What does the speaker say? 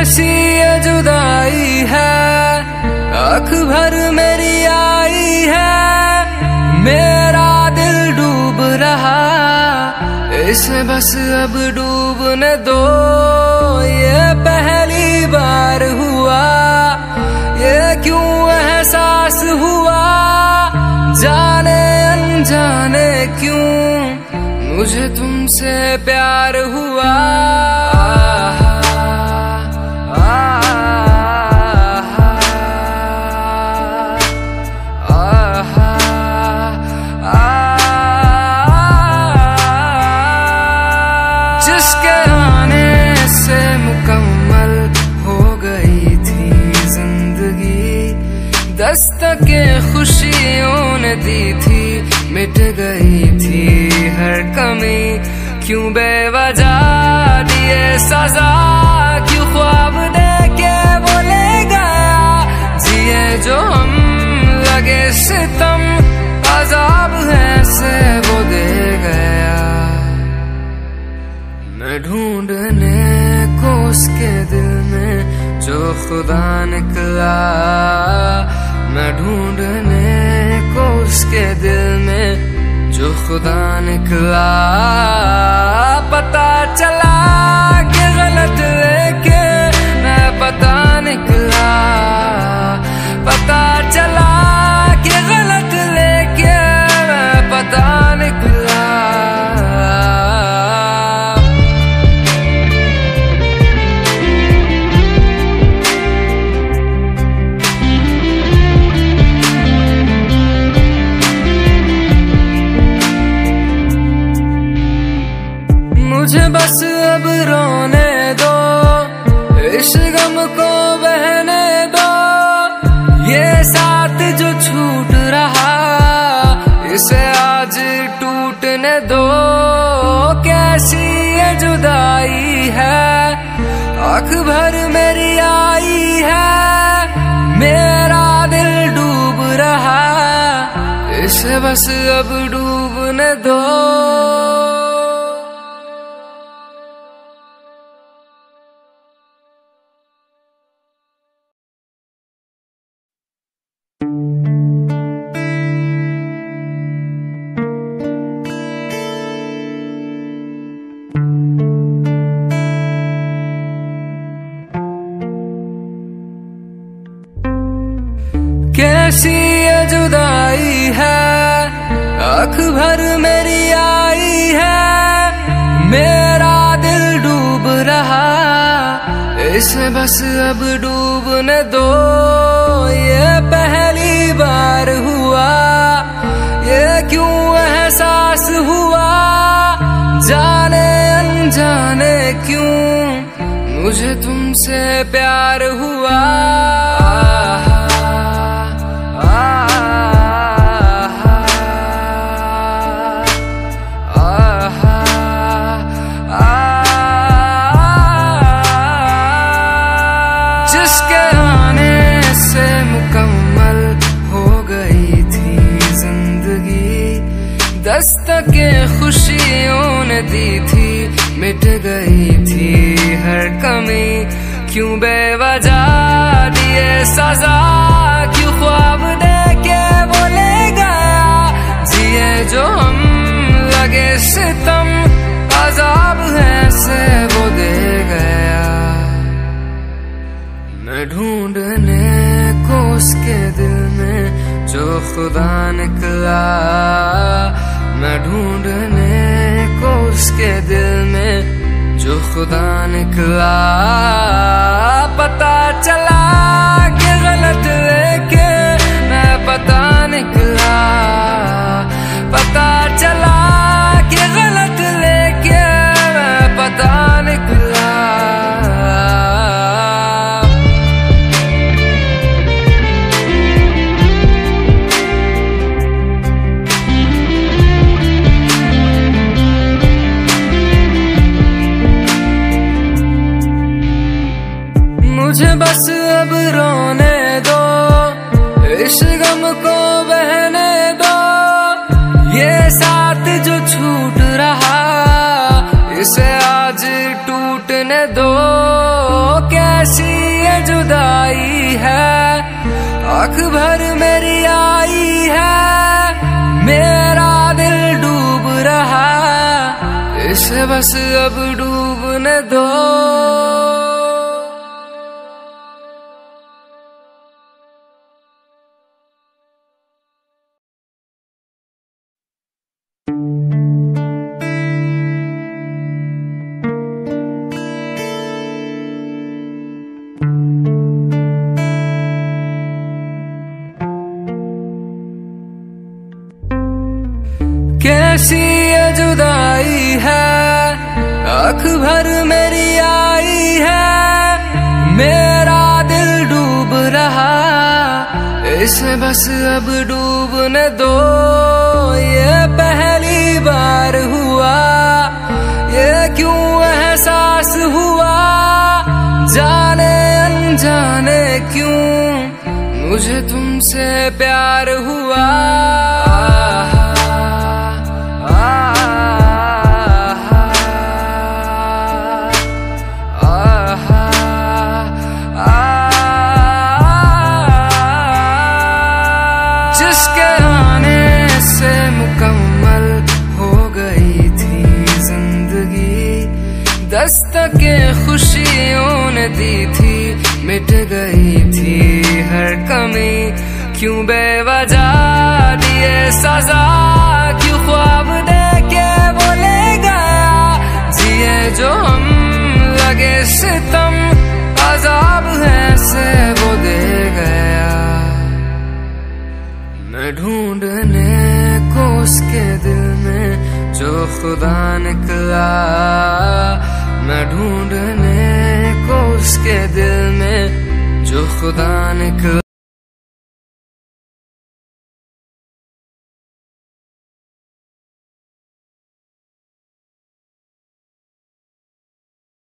ये जुदाई है। आँख भर मेरी आई है। मेरा दिल डूब रहा। इसे बस अब डूबने दो। ये पहली बार हुआ। ये क्यों एहसास हुआ? जाने अनजाने क्यों? मुझे तुमसे प्यार हुआ। जिसके आने से मुकम्मल हो गई थी ज़िंदगी। दस्तके खुशियों ने दी थी, मिट गई थी हर कमी। क्यों बेवजह दिए सजा, क्यों ख्वाब दे के वो ले गया? जिए जो हम लगे सितम, अजाब है। में जो खुदा निकला पता चला मुझे बस अब रोने दो, इस गम को बहने दो। ये साथ जो छूट रहा, इसे आज टूटने दो। कैसी ये जुदाई है, आँख भर मेरी आई है। मेरा दिल डूब रहा, इसे बस अब डूबने दो। कैसी ये जुदाई है? आँख भर मेरी आई है। मेरा दिल डूब रहा। इसे बस अब डूबने दो। ये पहली बार हुआ। ये क्यों एहसास हुआ? जाने अनजाने क्यों? मुझे तुमसे प्यार हुआ। दी थी, मिट गई थी हर कमी। क्यों बेवजह दिए सजा? क्यों ख्वाब दे के वो ले गया? जिए जो हम लगे सितम, अजाब है से वो दे गया। मैं ढूँढने को उसके दिल में जो खुदा निकला खुदा निकला पता चला मुझे बस अब रोने दो, इस गम को बहने दो। ये साथ जो छूट रहा, इसे आज टूटने दो। कैसी ये जुदाई है, आँख भर मेरी आई है। मेरा दिल डूब रहा, इसे बस अब डूबने दो। कैसी ये जुदाई है? आँख भर मेरी आई है। मेरा दिल डूब रहा। इसे बस अब डूबने दो। ये पहली बार हुआ। ये क्यों एहसास हुआ? जाने अनजाने क्यों? मुझे तुमसे प्यार हुआ। खुशियों ने दी थी, मिट गई थी हर कमी। क्यों बेवजह दिए सजा, क्यों ख्वाब दे के बोले गया? जिए जो हम लगे सितम, अजाब है से वो दे गया। मैं ढूँढने को उसके दिल में, जो खुदा निकला खुदा निकला